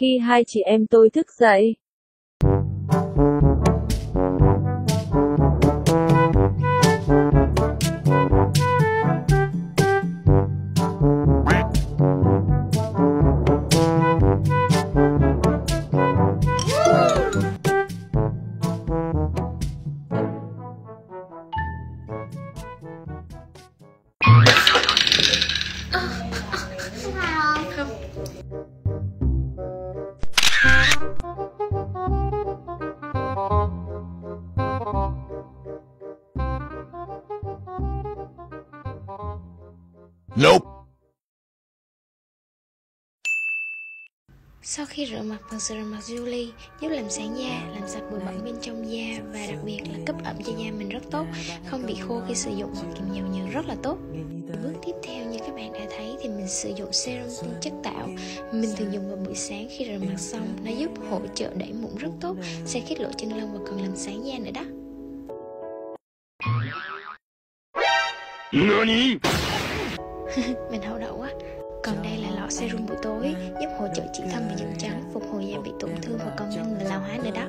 khi hai chị em tôi thức dậy. Nope. Sau khi rửa mặt bằng sữa rửa mặt Julie giúp làm sáng da, làm sạch bụi bẩn bên trong da và đặc biệt là cấp ẩm cho da mình rất tốt, không bị khô khi sử dụng và kiềm dầu nhờn rất là tốt. Bước tiếp theo như các bạn đã thấy thì mình sử dụng serum tinh chất tạo. Mình thường dùng vào buổi sáng khi rửa mặt xong, nó giúp hỗ trợ đẩy mụn rất tốt, sẽ khít lộ chân lông và còn làm sáng da nữa đó. NANI? mình hậu đậu quá còn đây là lọ serum buổi tối giúp hỗ trợ trị thâm và dưỡng trắng phục hồi da bị tổn thương và còn ngăn ngừa lão hóa nữa đó